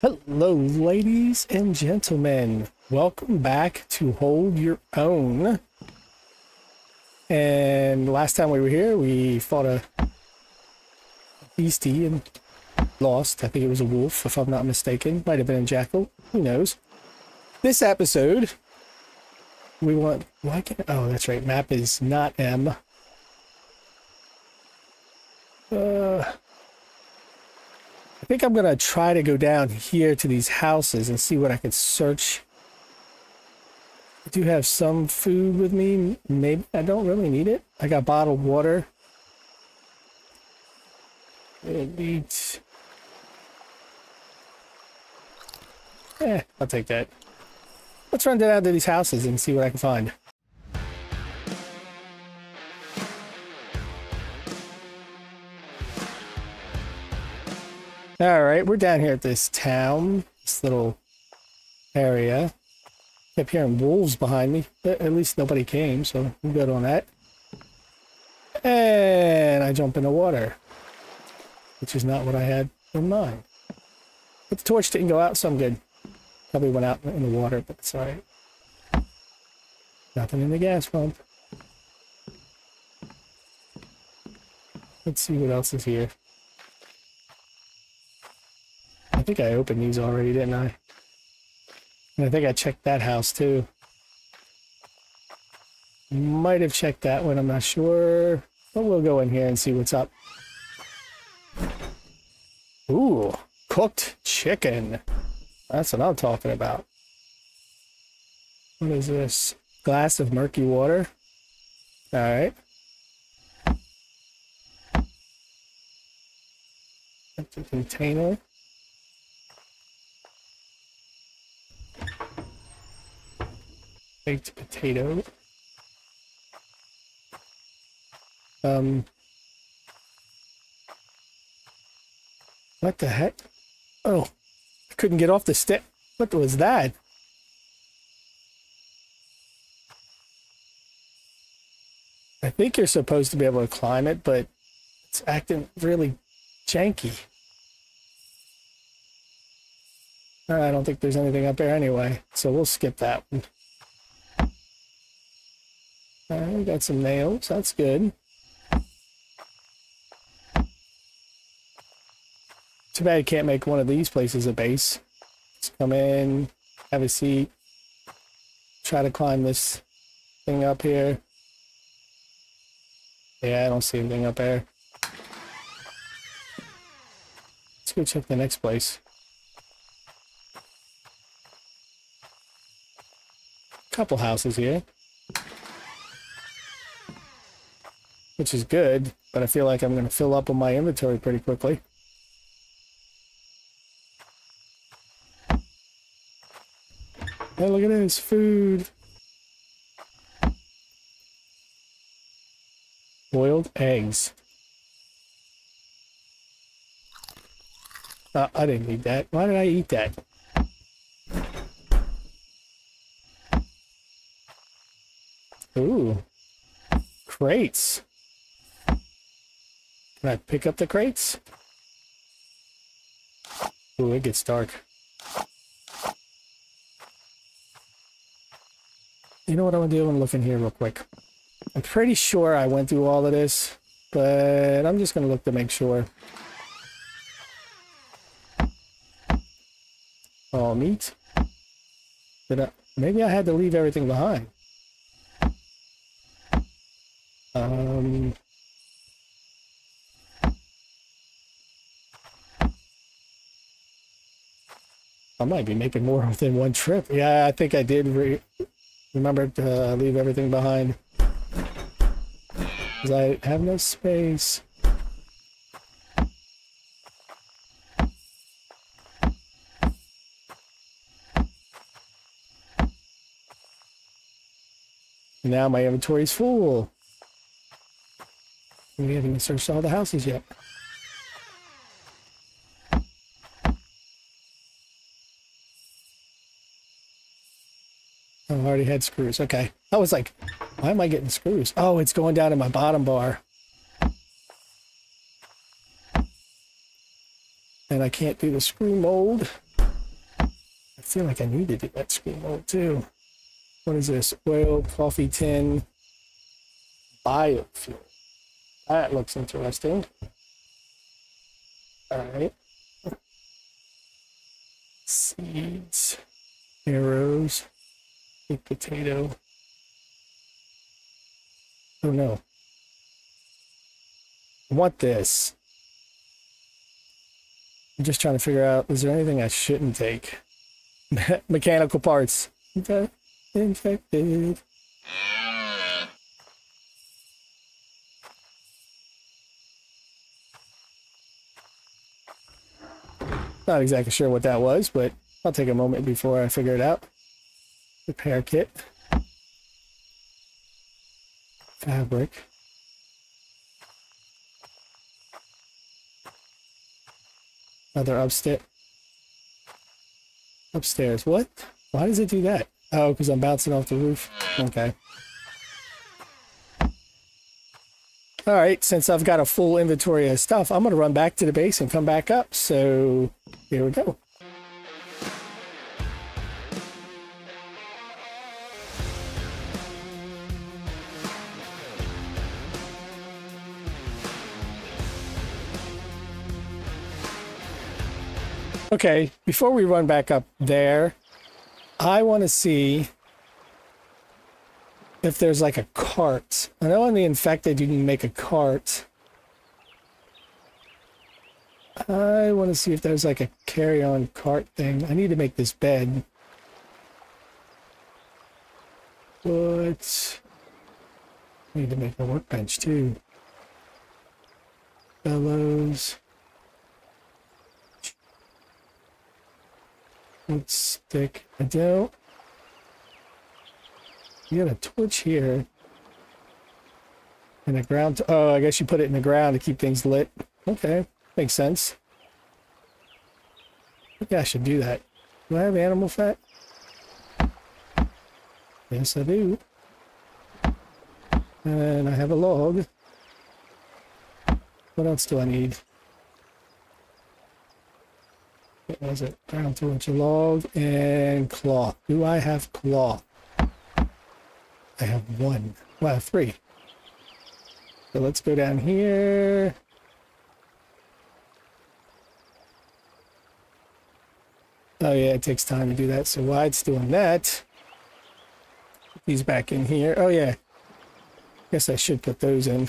Hello, ladies and gentlemen. Welcome back to Hold Your Own. And last time we were here, we fought a beastie and lost. I think it was a wolf, if I'm not mistaken. Might have been a jackal. Who knows? This episode, we want... Why can't... Oh, that's right. Map is not M. Uh... I think I'm going to try to go down here to these houses and see what I can search. I do have some food with me. Maybe I don't really need it. I got bottled water. Eat. Eh, I'll take that. Let's run down to these houses and see what I can find. All right, we're down here at this town, this little area. Kept hearing wolves behind me, but at least nobody came, so I'm good on that. And I jump in the water, which is not what I had in mind. But the torch didn't go out, so I'm good. Probably went out in the water, but it's all right. Nothing in the gas pump. Let's see what else is here. I think I opened these already, didn't I? And I think I checked that house too. Might have checked that one, I'm not sure. But we'll go in here and see what's up. Ooh, cooked chicken. That's what I'm talking about. What is this? Glass of murky water. All right. Empty container. Baked potato. Um, what the heck? Oh, I couldn't get off the step. What was that? I think you're supposed to be able to climb it, but it's acting really janky. I don't think there's anything up there anyway, so we'll skip that one. Alright, we got some nails. That's good. Too bad I can't make one of these places a base. Let's come in, have a seat, try to climb this thing up here. Yeah, I don't see anything up there. Let's go check the next place. Couple houses here. Which is good, but I feel like I'm going to fill up on my inventory pretty quickly. Hey, look at this food. Boiled eggs. Uh, I didn't need that. Why did I eat that? Ooh. Crates. Can I pick up the crates? Ooh, it gets dark. You know what I'm gonna do? I'm gonna look in here real quick. I'm pretty sure I went through all of this, but I'm just gonna look to make sure. All meat. Did I, maybe I had to leave everything behind. Um, I might be making more than one trip. Yeah, I think I did re remember to uh, leave everything behind. Because I have no space. Now my inventory is full. We haven't searched all the houses yet. Already had screws. Okay. I was like, why am I getting screws? Oh, it's going down in my bottom bar. And I can't do the screw mold. I feel like I need to do that screw mold too. What is this? Oil, coffee tin, biofuel. That looks interesting. All right. Seeds, arrows, big potato. Oh no. I want this. I'm just trying to figure out, is there anything I shouldn't take? Mechanical parts. Infected. Not exactly sure what that was, but I'll take a moment before I figure it out. Repair kit. Fabric. Another upstairs. Upstairs. What? Why does it do that? Oh, because I'm bouncing off the roof. Okay. Alright, since I've got a full inventory of stuff, I'm going to run back to the base and come back up. So, here we go. Okay, before we run back up there, I want to see if there's like a cart. I know on the infected you can make a cart. I want to see if there's like a carry-on cart thing. I need to make this bed. But I need to make a workbench too. Bellows. Wood stick. Don't. You got a torch here. And a ground. Oh, I guess you put it in the ground to keep things lit. Okay, makes sense. Think I should do that. Do I have animal fat? Yes, I do. And I have a log. What else do I need? What was it? Ground torch, log, and cloth. Do I have cloth? I have one. Well, I have three. So let's go down here. Oh yeah, it takes time to do that. So while it's doing that, these back in here. Oh yeah, guess I should put those in.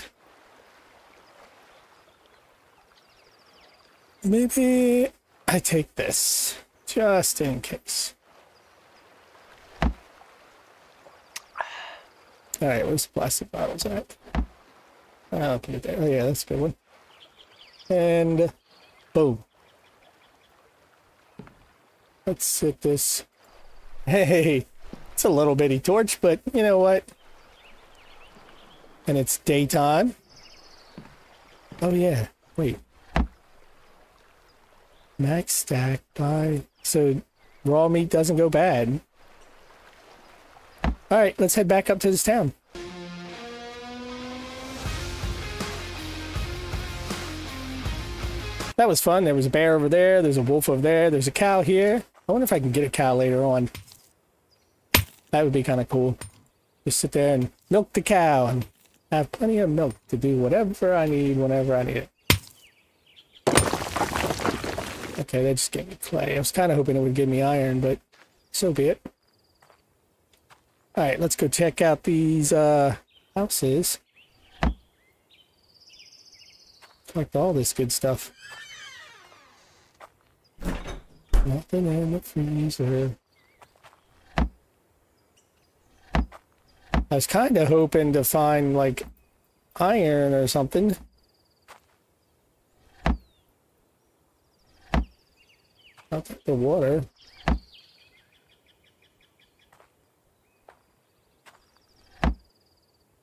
Maybe I take this, just in case. Alright, where's the plastic bottles at? I'll put it there. Oh yeah, that's a good one. And boom. Let's hit this. Hey, it's a little bitty torch, but you know what? And it's daytime. Oh yeah, wait. Max stack by so raw meat doesn't go bad. All right, let's head back up to this town. That was fun. There was a bear over there. There's a wolf over there. There's a cow here. I wonder if I can get a cow later on. That would be kind of cool. Just sit there and milk the cow and have plenty of milk to do whatever I need whenever I need it. Okay, they just gave me clay. I was kind of hoping it would give me iron, but so be it. Alright, let's go check out these uh, houses. Collect all this good stuff. Nothing in the freezer. I was kind of hoping to find, like, iron or something. Take the water.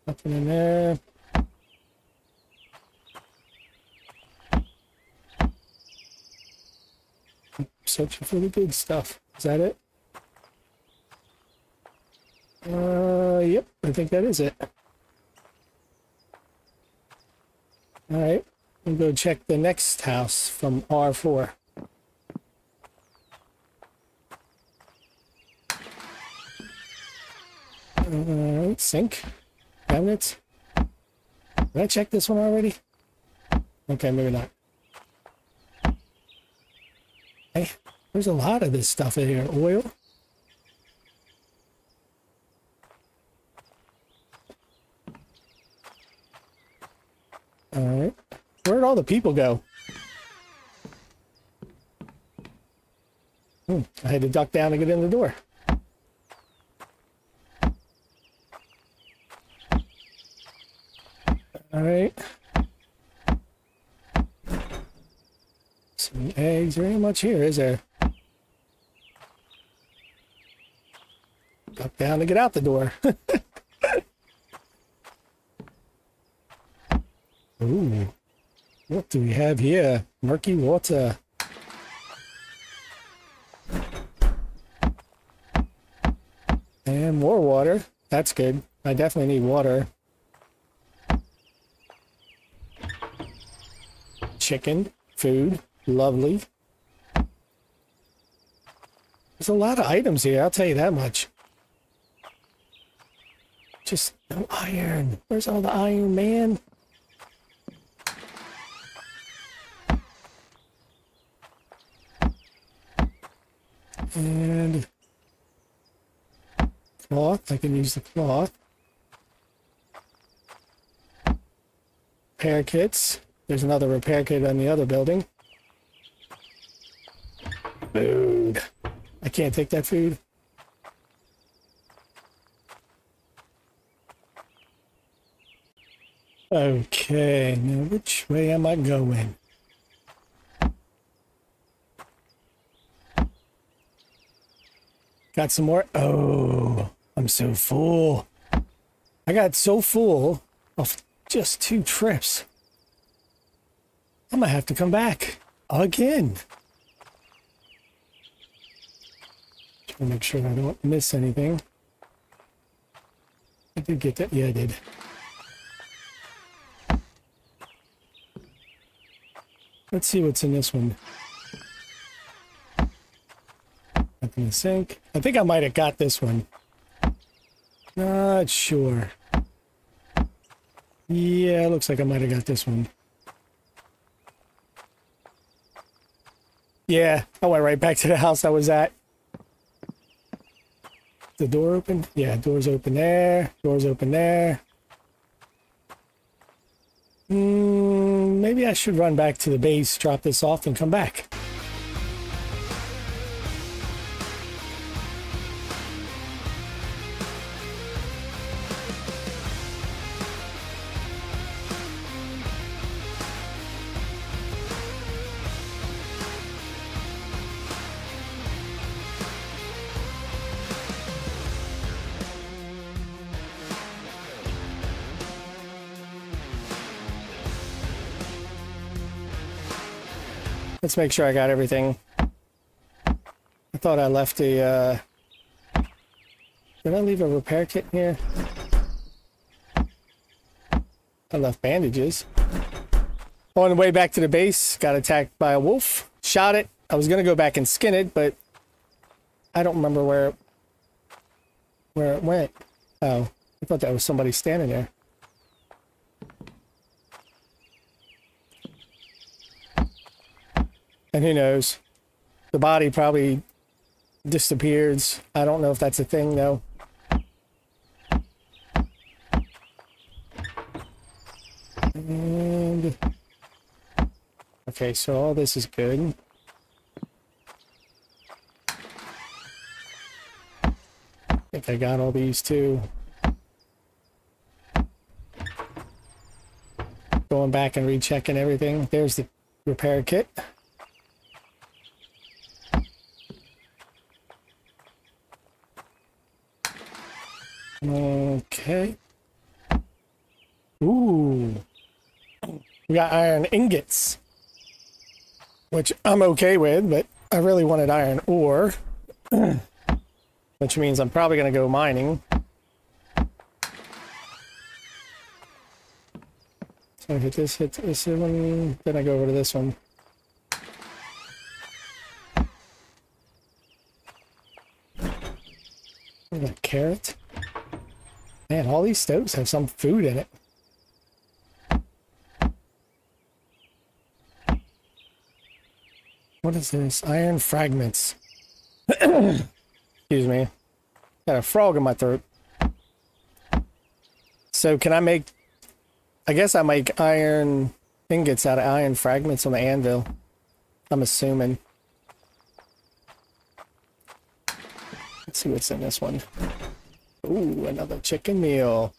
Nothing in there. searching for the good stuff. Is that it? Uh, yep, I think that is it. Alright, we'll go check the next house from R4. Uh, sink. Cabinets. Did I check this one already? Okay, maybe not. Hey, there's a lot of this stuff in here. Oil. Alright. Where'd all the people go? Hmm, I had to duck down to get in the door. Alright. Some eggs. Ain't much here, is there? Duck down to get out the door. Ooh. What do we have here? Murky water. And more water. That's good. I definitely need water. Chicken, food, lovely. There's a lot of items here, I'll tell you that much. Just no iron. Where's all the iron, man? And cloth. I can use the cloth. Repair kits. There's another repair kit on the other building. Food. I can't take that food. Okay, now which way am I going? Got some more. Oh, I'm so full. I got so full of just two trips. I'm gonna have to come back again. To make sure I don't miss anything. I did get that. Yeah, I did. Let's see what's in this one. Nothing in the sink. I think I might have got this one. Not sure. Yeah, looks like I might have got this one. Yeah, I went right back to the house I was at. The door open? Yeah, door's open there. Door's open there. Mm, maybe I should run back to the base, drop this off, and come back. Let's make sure I got everything. I thought I left a, uh... Did I leave a repair kit here? I left bandages. On the way back to the base, got attacked by a wolf. Shot it. I was gonna go back and skin it, but I don't remember where where it went. Oh, I thought that was somebody standing there. And who knows? The body probably disappears. I don't know if that's a thing, though. And... Okay, so all this is good. I think I got all these too. Going back and rechecking everything. There's the repair kit. Okay. Ooh. We got iron ingots. Which I'm okay with, but I really wanted iron ore. which means I'm probably going to go mining. So I hit this, hit this one, then I go over to this one. Carrot. Man, all these stoves have some food in it. What is this? Iron fragments. Excuse me. Got a frog in my throat. So can I make... I guess I make iron ingots out of iron fragments on the anvil. I'm assuming. Let's see what's in this one. Ooh, another chicken meal.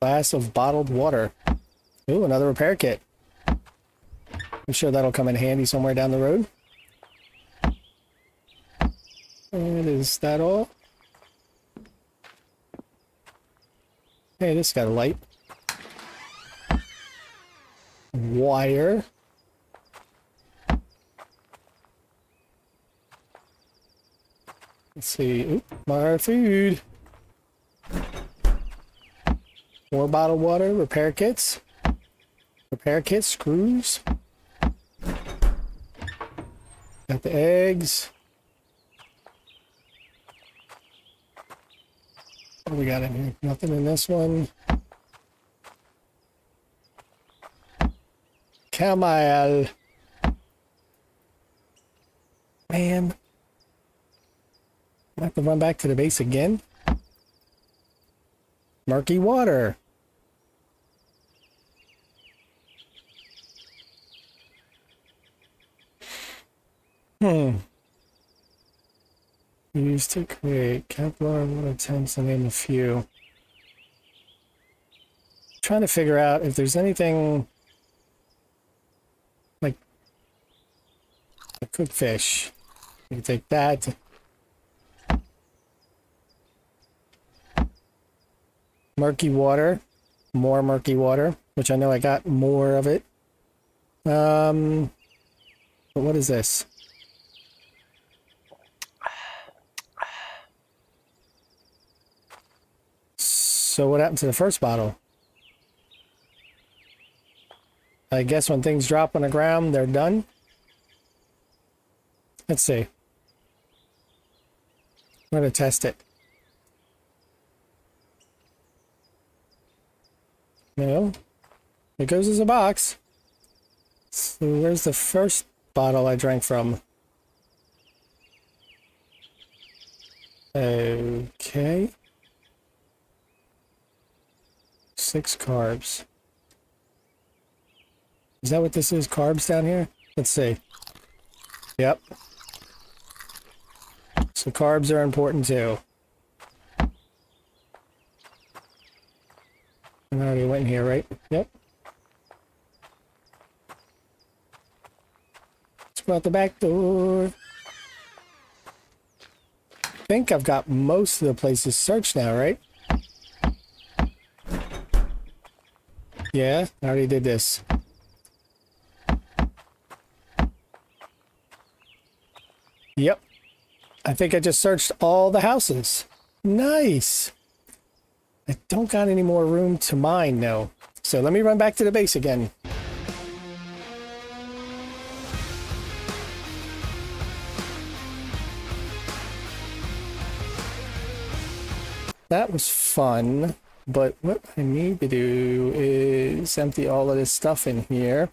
Glass of bottled water. Ooh, another repair kit. I'm sure that'll come in handy somewhere down the road. And is that all? Hey, this got a light. Wire. Let's see. Oop, more food. More bottled water, repair kits. Repair kits, screws. Got the eggs. What we got in here? Nothing in this one. Camel. Man. I have to run back to the base again. Murky water. Hmm. Used to create Kevlar water tanks to name a few. Trying to figure out if there's anything like a cooked fish. You can take that. Murky water. More murky water, which I know I got more of it. Um, but what is this? So what happened to the first bottle? I guess when things drop on the ground, they're done. Let's see. I'm going to test it. No. It goes as a box. So where's the first bottle I drank from? Okay. Six carbs. Is that what this is? Carbs down here? Let's see. Yep. So carbs are important too. I already went here, right? Yep. Let's go out the back door. I think I've got most of the places searched now, right? Yeah, I already did this. Yep. I think I just searched all the houses. Nice. I don't got any more room to mine now. So let me run back to the base again. That was fun. But what I need to do is empty all of this stuff in here.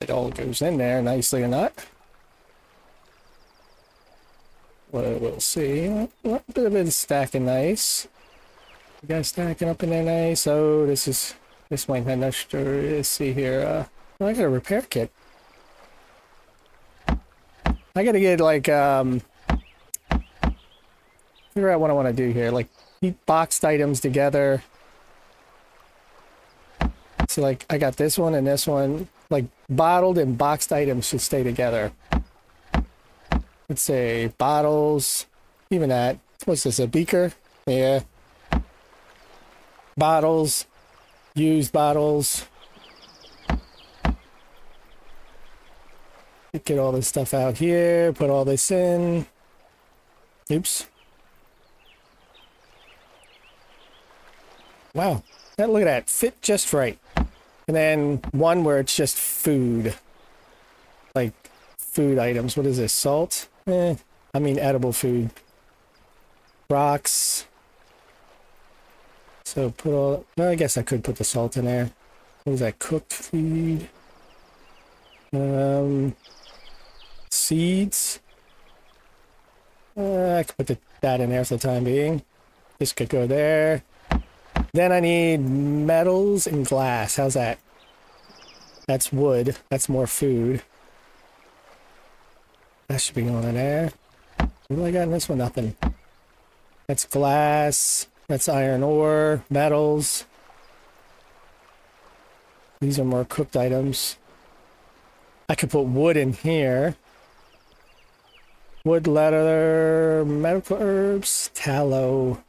It all goes in there nicely or not. Well, we'll see. A bit of it stacking nice. You guys stacking up in there nice. Oh, this is this might not extra. Let's see here. Uh, oh, I got a repair kit. I gotta get like um figure out what I want to do here. Like keep boxed items together. So like I got this one and this one. Like bottled and boxed items should stay together. Let's say bottles, even that. What's this, a beaker? Yeah. Bottles, used bottles. Get all this stuff out here, put all this in. Oops. Wow, that, look at that, fit just right. And then one where it's just food. Like food items. What is this, salt? Eh, I mean edible food. rocks. So put all, well, I guess I could put the salt in there. What was that, cooked food? Um, seeds. Uh, I could put the, that in there for the time being. This could go there. Then I need metals and glass. How's that? That's wood. That's more food. That should be going in there. What do I got in this one? Nothing. That's glass. That's iron ore. Metals. These are more cooked items. I could put wood in here. Wood, leather, medical herbs, tallow.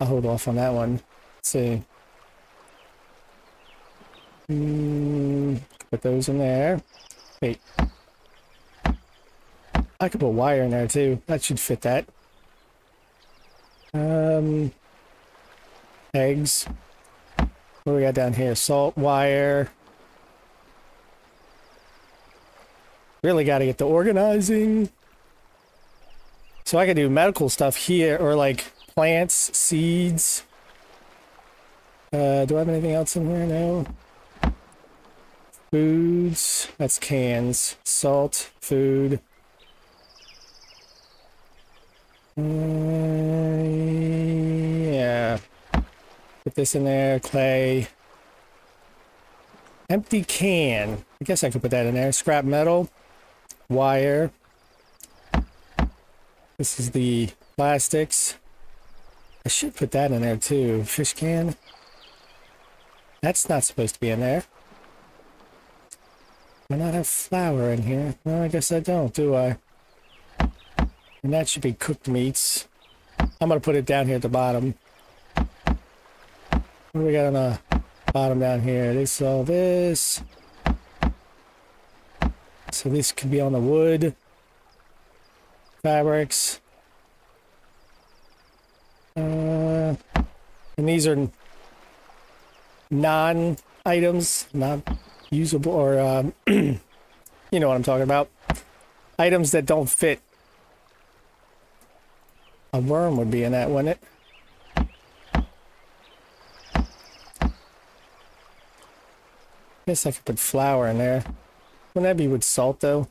I'll hold off on that one. Let's see. Mm, put those in there. Wait. I could put wire in there too. That should fit that. Um, eggs. What do we got down here? Salt, wire. Really got to get the organizing. So I could do medical stuff here, or like plants, seeds. Uh, do I have anything else in here? now? Foods. That's cans. Salt, food. Uh, yeah. Put this in there. Clay. Empty can. I guess I could put that in there. Scrap metal wire. This is the plastics. I should put that in there too. Fish can. That's not supposed to be in there. Do I not have flour in here? No, I guess I don't, do I? And that should be cooked meats. I'm going to put it down here at the bottom. What do we got on the bottom down here? This, all this. So this could be on the wood. Fabrics. Uh, and these are non-items, not usable, or um, you know what I'm talking about. Items that don't fit. A worm would be in that, wouldn't it? Guess I could put flour in there. Wouldn't that be with salt, though?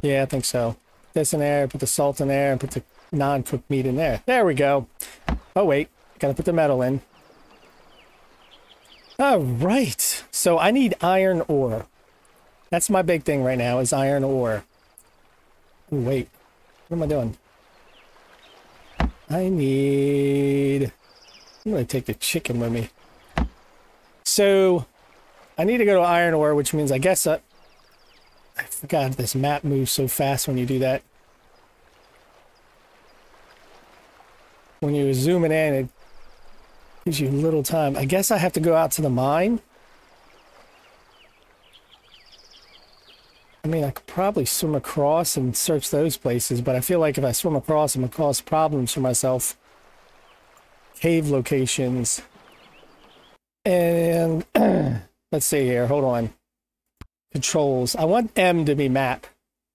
Yeah, I think so. This in there, put the salt in there, and put the non-cooked meat in there. There we go. Oh, wait. Gotta put the metal in. All right. So I need iron ore. That's my big thing right now is iron ore. Ooh, wait. What am I doing? I need... I'm going to take the chicken with me. So I need to go to iron ore, which means I guess I, I forgot this map moves so fast when you do that. When you zoom it in, it gives you little time. I guess I have to go out to the mine. I mean, I could probably swim across and search those places, but I feel like if I swim across, I'm going to cause problems for myself. Cave locations. And let's see here. Hold on. Controls. I want M to be map.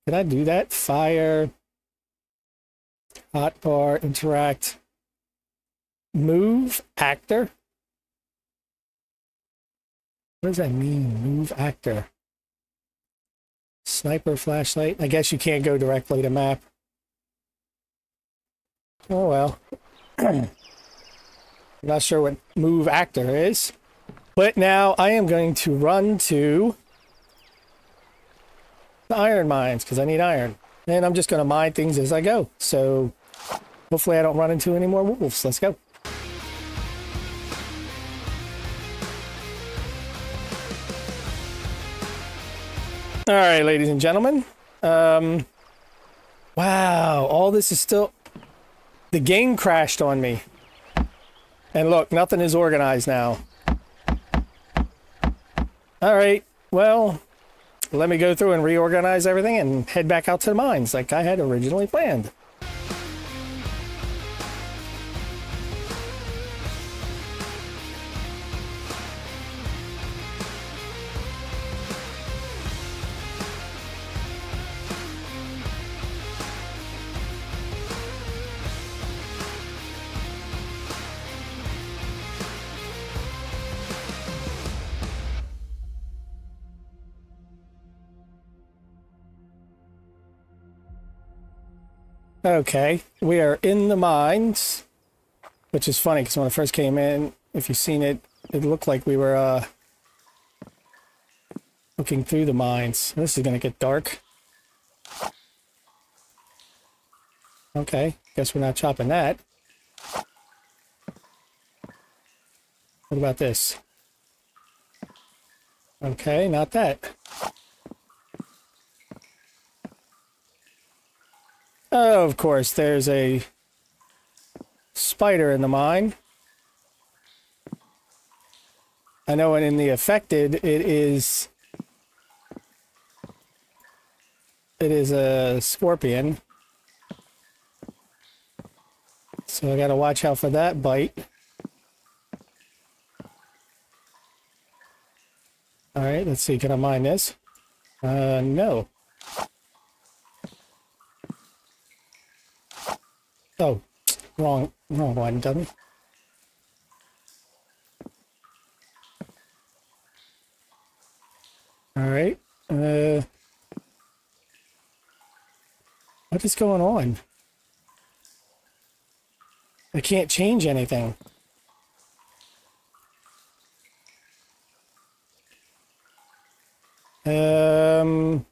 Can I do that? Fire. Hotbar. Interact. Move. Actor. What does that mean? Move actor. Sniper flashlight. I guess you can't go directly to map. Oh well. I'm not sure what move actor is. But now I am going to run to the iron mines because I need iron. And I'm just going to mine things as I go. So hopefully I don't run into any more wolves. Let's go. All right, ladies and gentlemen. Um, wow, all this is still... The game crashed on me. And look, nothing is organized now. All right, well, let me go through and reorganize everything and head back out to the mines like I had originally planned. Okay, we are in the mines, which is funny because when I first came in, if you've seen it, it looked like we were uh, looking through the mines. This is going to get dark. Okay, guess we're not chopping that. What about this? Okay, not that. Oh, of course, there's a spider in the mine. I know and in the Infected, it is... It is a scorpion. So I gotta watch out for that bite. Alright, let's see, can I mine this? Uh, no. Oh, wrong, wrong one, dummy. Alright, uh... What is going on? I can't change anything. Um...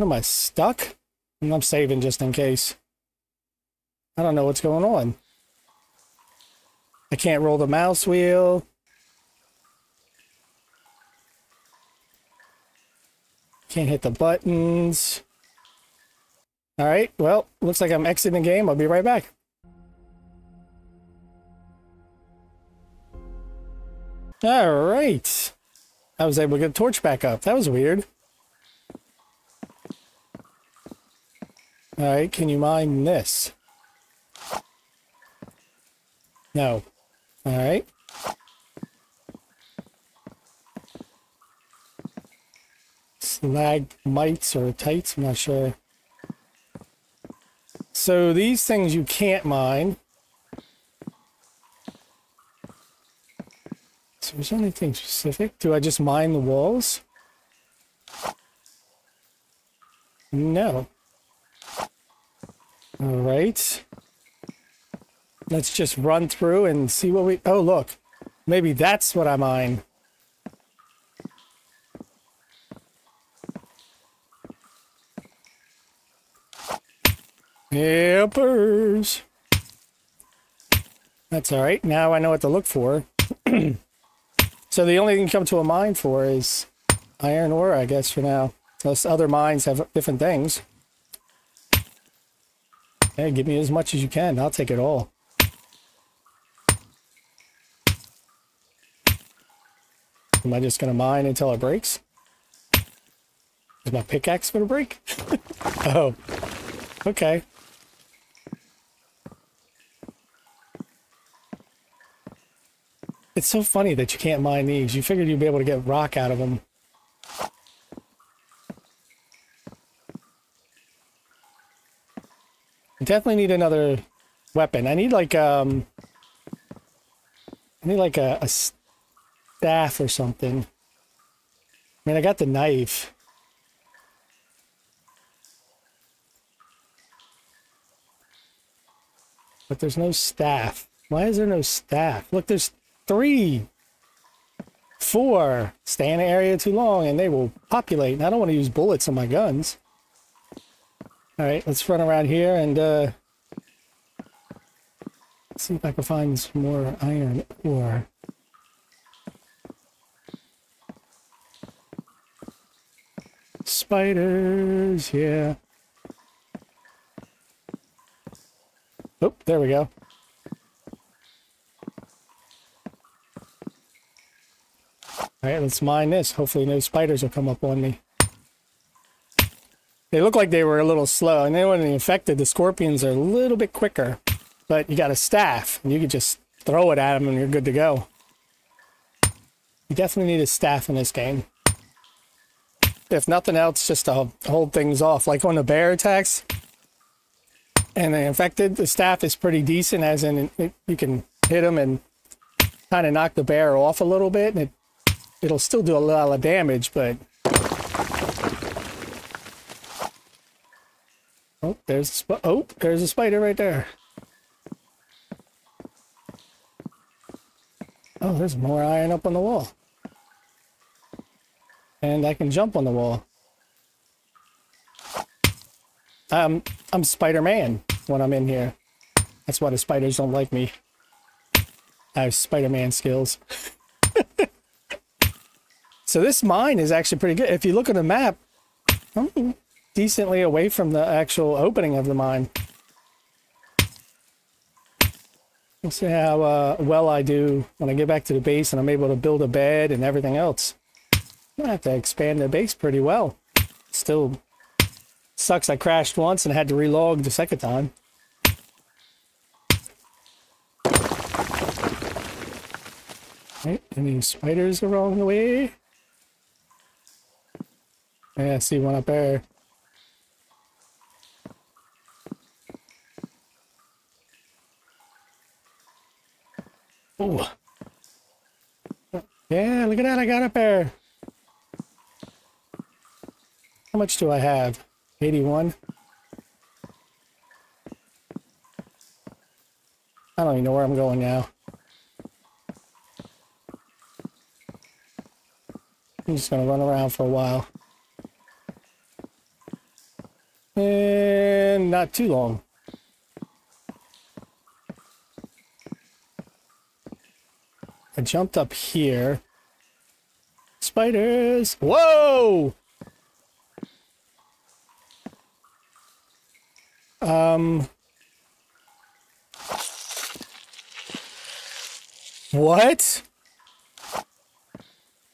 Am I stuck? I'm saving just in case. I don't know what's going on. I can't roll the mouse wheel. Can't hit the buttons. All right, well, looks like I'm exiting the game. I'll be right back. All right. I was able to get the torch back up. That was weird. Alright, can you mine this? No. Alright. Slag mites or tights, I'm not sure. So these things you can't mine. So is there anything specific? Do I just mine the walls? No. All right. Let's just run through and see what we... Oh, look. Maybe that's what I mine. Helpers. That's all right. Now I know what to look for. so the only thing you come to a mine for is iron ore, I guess, for now. Those other mines have different things. Hey, give me as much as you can. I'll take it all. Am I just going to mine until it breaks? Is my pickaxe going to break? oh, okay. It's so funny that you can't mine these. You figured you'd be able to get rock out of them. Definitely need another weapon. I need like um I need like a, a staff or something. I mean I got the knife. But there's no staff. Why is there no staff? Look, there's three, four. Stay in an area too long and they will populate. And I don't want to use bullets on my guns. All right, let's run around here and uh, see if I can find some more iron ore. Spiders, yeah. Oh, there we go. All right, let's mine this. Hopefully no spiders will come up on me. They look like they were a little slow. And The Infected, the scorpions are a little bit quicker. But you got a staff, and you can just throw it at them and you're good to go. You definitely need a staff in this game. If nothing else, just to hold things off. Like when the bear attacks and The Infected, the staff is pretty decent, as in it, you can hit them and kind of knock the bear off a little bit. And it, it'll still do a lot of damage, but Oh, there's a oh, there's a spider right there. Oh, there's more iron up on the wall. And I can jump on the wall. Um, I'm Spider-Man when I'm in here. That's why the spiders don't like me. I have Spider-Man skills. so this mine is actually pretty good. If you look at the map, I'm decently away from the actual opening of the mine. Let's see how uh, well I do when I get back to the base and I'm able to build a bed and everything else. I have to expand the base pretty well. Still sucks I crashed once and had to relog the second time. Right, any spiders along the way? Yeah, I see one up there. Oh. Yeah, look at that, I got up there. How much do I have? 81? I don't even know where I'm going now. I'm just gonna run around for a while. And not too long. I jumped up here. Spiders! Whoa! Um... What?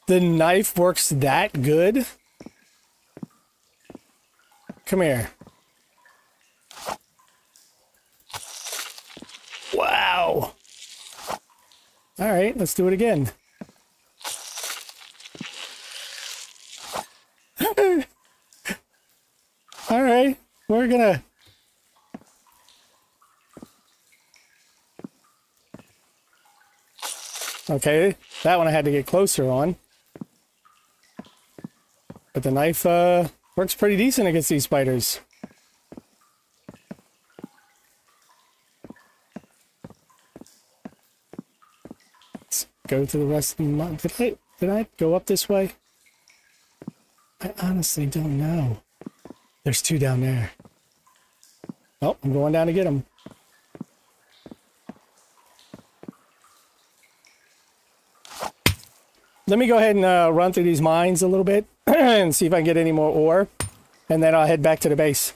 The knife works that good? Come here. Wow. All right, let's do it again. All right, we're gonna... Okay, that one I had to get closer on. But the knife uh, works pretty decent against these spiders. Go to the rest of the month. Did I, did I go up this way? I honestly don't know. There's two down there. Oh, I'm going down to get them. Let me go ahead and uh, run through these mines a little bit and see if I can get any more ore. And then I'll head back to the base.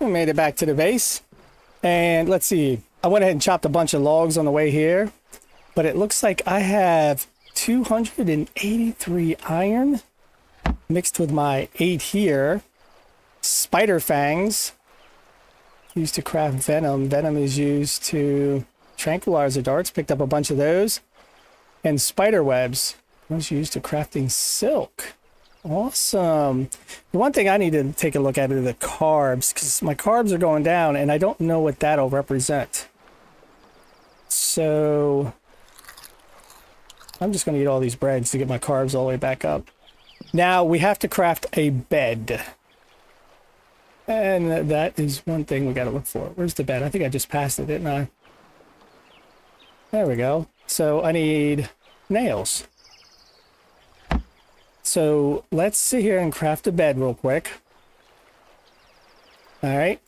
We made it back to the base. And let's see. I went ahead and chopped a bunch of logs on the way here. But it looks like I have 283 iron mixed with my 8 here. Spider fangs used to craft venom. Venom is used to tranquilize the darts. Picked up a bunch of those. And spider webs was used to crafting silk. Awesome. The one thing I need to take a look at are the carbs because my carbs are going down and I don't know what that'll represent. So I'm just going to eat all these breads to get my carbs all the way back up. Now we have to craft a bed. And that is one thing we got to look for. Where's the bed? I think I just passed it, didn't I? There we go. So I need nails. So let's sit here and craft a bed real quick. All right.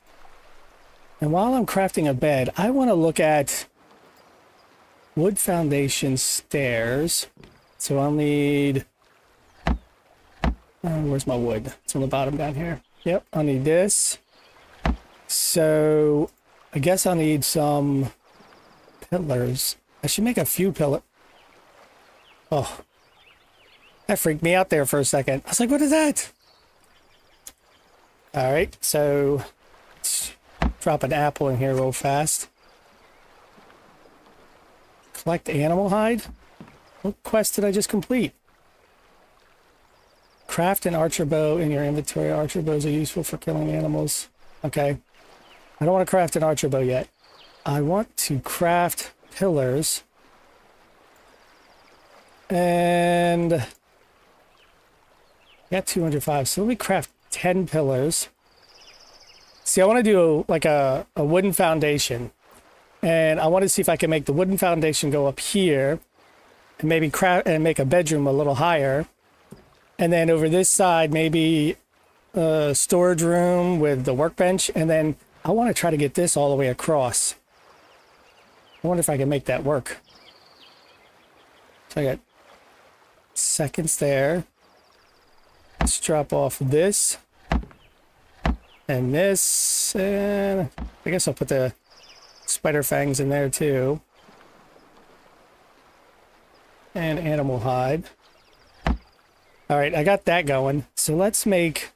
And while I'm crafting a bed, I want to look at wood foundation stairs. So I'll need... Uh, where's my wood? It's on the bottom down here. Yep, I'll need this. So I guess I'll need some pillars. I should make a few pillar. Oh, that freaked me out there for a second. I was like, what is that? All right, so drop an apple in here real fast. Collect animal hide? What quest did I just complete? Craft an archer bow in your inventory. Archer bows are useful for killing animals. Okay. I don't want to craft an archer bow yet. I want to craft pillars. And got 205. So let me craft 10 pillars. See, I want to do like a, a wooden foundation. And I want to see if I can make the wooden foundation go up here and maybe craft and make a bedroom a little higher. And then over this side, maybe a storage room with the workbench. And then I want to try to get this all the way across. I wonder if I can make that work. So I got seconds there. Let's drop off this and this, and I guess I'll put the spider fangs in there too. And animal hide. All right, I got that going. So let's make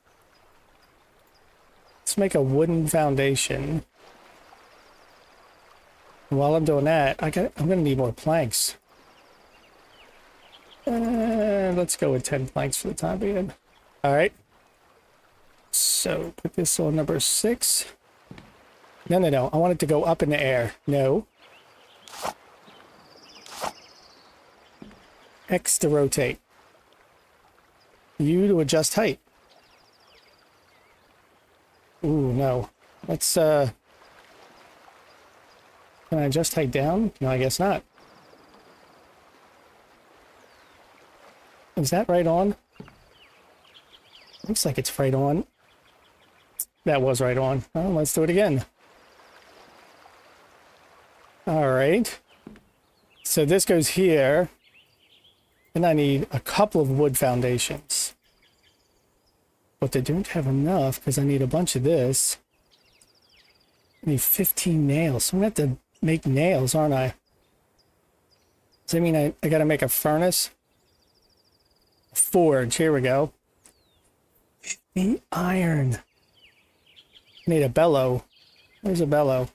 let's make a wooden foundation. while I'm doing that, I got I'm gonna need more planks. And let's go with 10 planks for the time being. All right. So put this on number six. No, no, no. I want it to go up in the air. No. X to rotate. U to adjust height. Ooh, no. Let's, uh... Can I adjust height down? No, I guess not. Is that right on? Looks like it's right on. That was right on. Well, let's do it again. All right. So this goes here. And I need a couple of wood foundations. But they don't have enough because I need a bunch of this. I need 15 nails. So I'm going to have to make nails, aren't I? Does that mean I, I got to make a furnace? forge. Here we go. The iron. Need a bellow. Where's a bellow?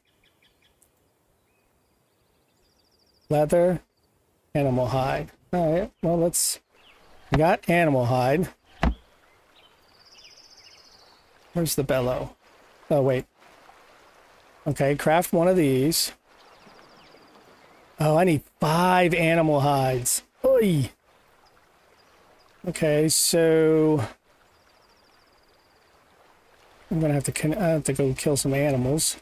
Leather. Animal hide. All right. Well, let's. We got animal hide. Where's the bellow? Oh, wait. Okay, craft one of these. Oh, I need five animal hides. Oi! Okay, so I'm gonna have to I have to go kill some animals.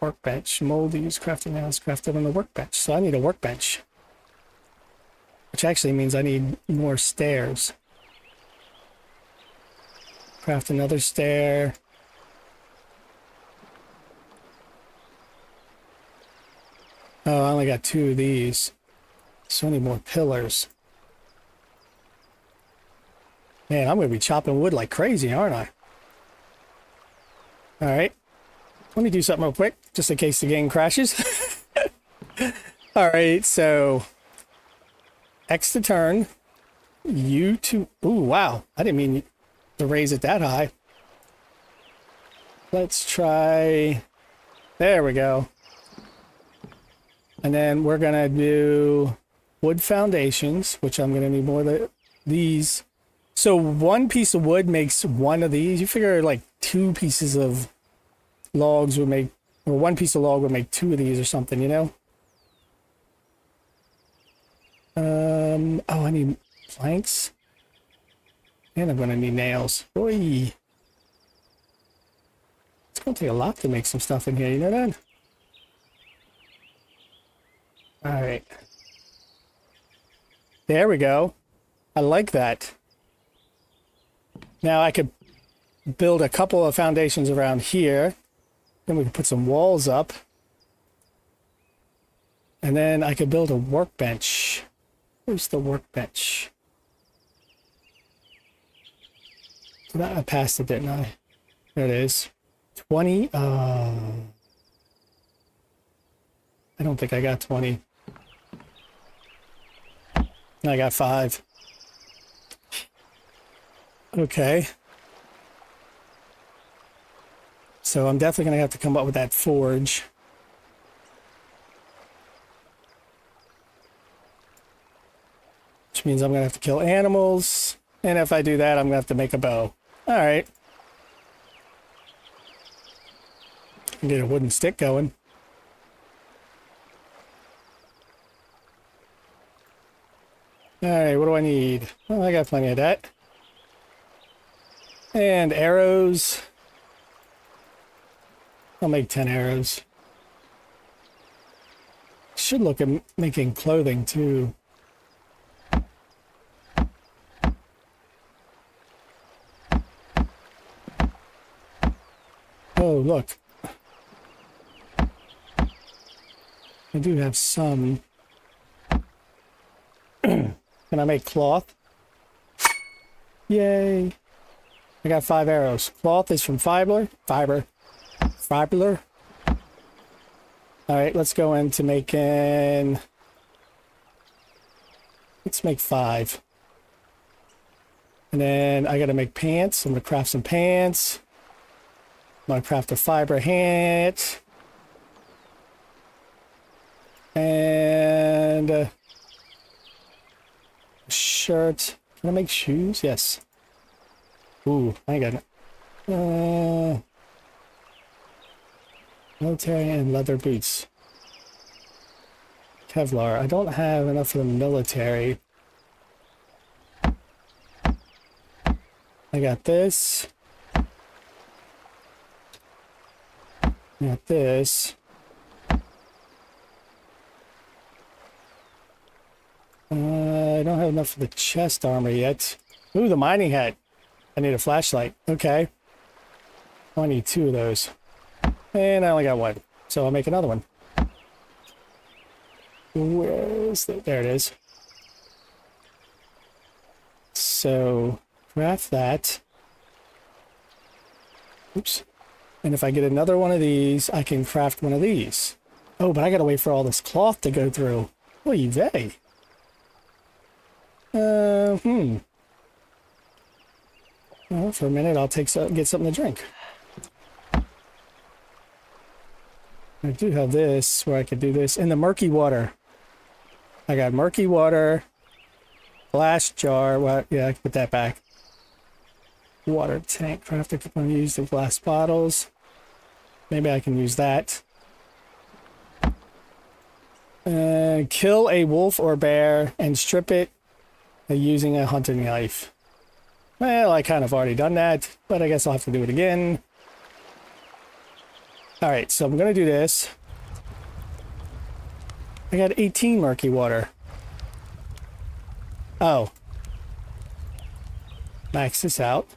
Workbench, moldy, use crafting house crafted on the workbench. So I need a workbench, which actually means I need more stairs. Craft another stair. Oh, I only got two of these. So many more pillars. Man, I'm going to be chopping wood like crazy, aren't I? Alright. Let me do something real quick, just in case the game crashes. Alright, so... X to turn. U to... Ooh, wow. I didn't mean to raise it that high. Let's try... There we go. And then we're going to do wood foundations, which I'm going to need more of these. So one piece of wood makes one of these. You figure like two pieces of logs would make, or one piece of log would make two of these or something, you know? Um, oh, I need planks. And I'm going to need nails. Boy. It's going to take a lot to make some stuff in here, you know that? Alright. There we go. I like that. Now I could build a couple of foundations around here. Then we could put some walls up. And then I could build a workbench. Where's the workbench? Did I passed it, didn't I? There it is. 20. Uh, I don't think I got 20. I got five. Okay. So I'm definitely going to have to come up with that forge. Which means I'm going to have to kill animals. And if I do that, I'm going to have to make a bow. All right. Get a wooden stick going. All right, what do I need? Well, I got plenty of that. And arrows. I'll make 10 arrows. Should look at making clothing too. Oh, look. I do have some. Can I make cloth? Yay. I got five arrows. Cloth is from fiber. Fiber. Fiber. All right, let's go into making... Let's make five. And then I got to make pants. I'm to craft some pants. I'm to craft a fiber hat. And... Uh, shirt. Can I make shoes? Yes. Ooh, I got it. Uh, military and leather boots. Kevlar. I don't have enough for the military. I got this. I got this. Uh, I don't have enough for the chest armor yet. Ooh, the mining hat. I need a flashlight. Okay. I need two of those. And I only got one. So I'll make another one. Where is it? There it is. So, craft that. Oops. And if I get another one of these, I can craft one of these. Oh, but I gotta wait for all this cloth to go through. Oy vey. Uh, hmm. Well, for a minute, I'll take get something to drink. I do have this where I could do this in the murky water. I got murky water, glass jar. Well, yeah, I can put that back. Water tank crafted I'm use the glass bottles. Maybe I can use that. Uh, kill a wolf or bear and strip it using a hunting knife. Well, I kind of already done that, but I guess I'll have to do it again. Alright, so I'm to do this. I got 18 murky water. Oh. Max this out.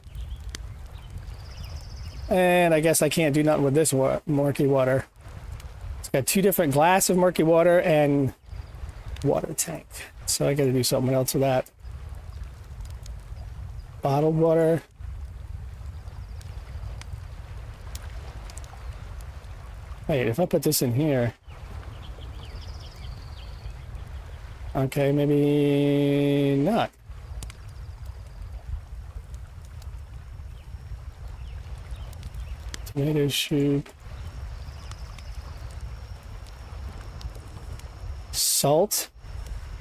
And I guess I can't do nothing with this wa murky water. It's got two different glass of murky water and water tank. So I got to do something else with that bottled water. Wait, if I put this in here. Okay, maybe not. Tomato soup. Salt.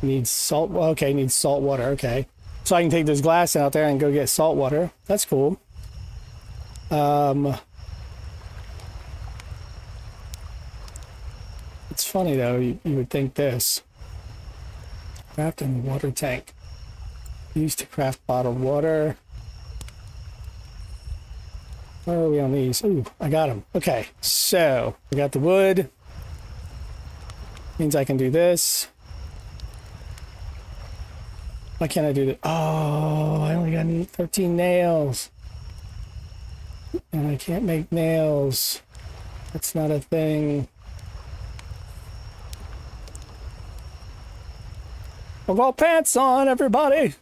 Needs salt. Okay, needs salt water. Okay. So I can take this glass out there and go get salt water. That's cool. Um, it's funny though, you, you would think this. Crafting water tank. Used to craft bottled water. Where are we on these? Ooh, I got them. Okay, so we got the wood. Means I can do this. Why can't I do that? Oh, I only got 13 nails. And I can't make nails. That's not a thing. I've got pants on, everybody.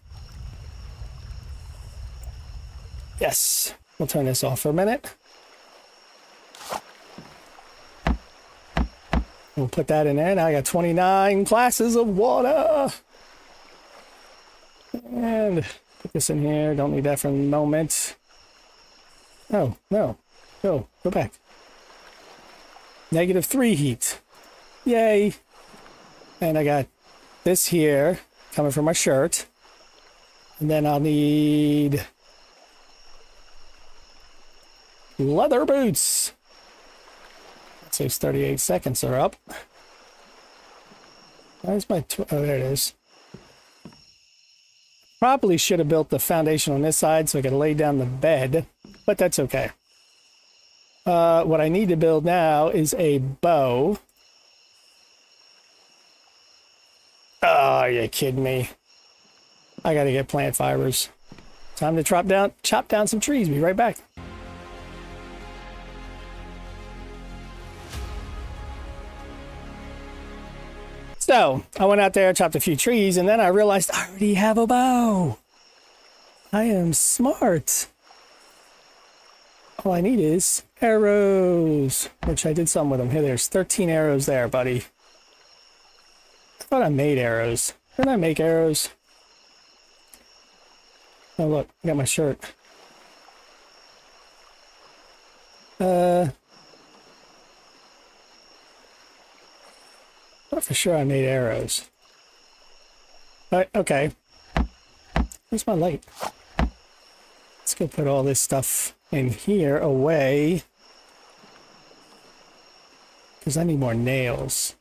Yes. We'll turn this off for a minute. We'll put that in there. Now I got 29 glasses of water. And put this in here. Don't need that for the moment. Oh, no. Go. Go back. Negative three heat. Yay. And I got this here coming from my shirt. And then I'll need leather boots. That saves 38 seconds are up. Where's my, oh, there it is. Probably should have built the foundation on this side so I could lay down the bed, but that's okay. Uh, what I need to build now is a bow. Oh, are you kidding me? I gotta get plant fibers. Time to chop down, chop down some trees. Be right back. So I went out there, chopped a few trees, and then I realized I already have a bow. I am smart. All I need is arrows, which I did some with them. Here, there's 13 arrows there, buddy. I thought I made arrows. Didn't I make arrows? Oh, look, I got my shirt. Uh, thought for sure I made arrows. But, okay. Where's my light? Let's go put all this stuff in here away. Because I need more nails.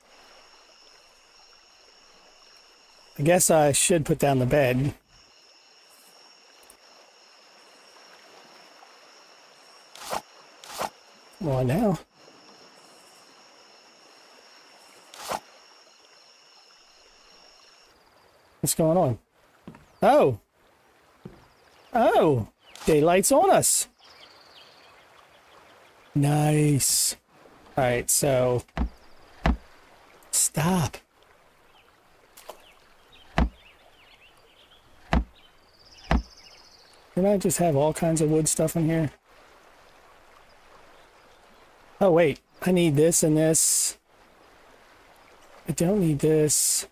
I guess I should put down the bed. On now. What's going on? Oh. Oh. Daylight's on us. Nice. All right, so stop. Can I just have all kinds of wood stuff in here? Oh, wait. I need this and this. I don't need this.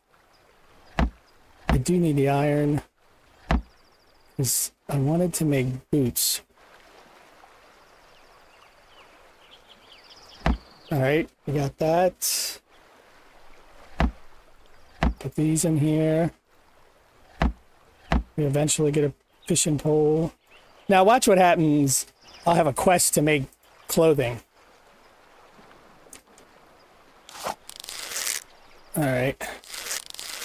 I do need the iron. Because I wanted to make boots. Alright, we got that. Put these in here. We eventually get a fishing pole. Now watch what happens. I'll have a quest to make clothing. Alright.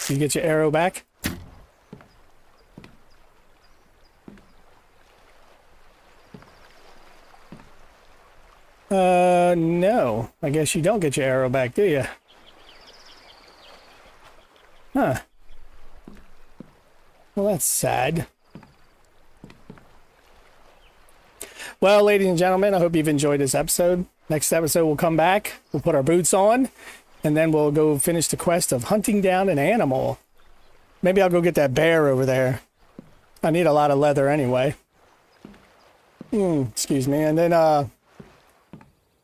You get your arrow back? Uh, no. I guess you don't get your arrow back, do you? Huh. Well, that's sad. Well, ladies and gentlemen, I hope you've enjoyed this episode. Next episode, we'll come back. We'll put our boots on, and then we'll go finish the quest of hunting down an animal. Maybe I'll go get that bear over there. I need a lot of leather anyway. Mm, excuse me. And then, uh,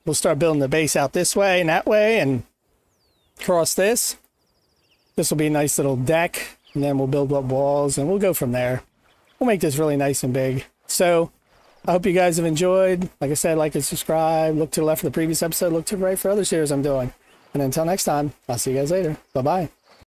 we'll start building the base out this way and that way and cross this. This will be a nice little deck and then we'll build up walls and we'll go from there. We'll make this really nice and big. So I hope you guys have enjoyed. Like I said, like and subscribe. Look to the left for the previous episode. Look to the right for other series I'm doing. And until next time, I'll see you guys later. Bye-bye.